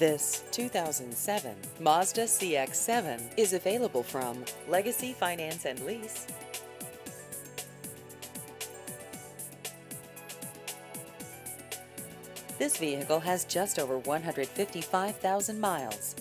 This 2007 Mazda CX-7 is available from Legacy Finance and Lease. This vehicle has just over 155,000 miles.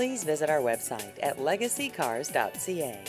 Please visit our website at legacycars.ca.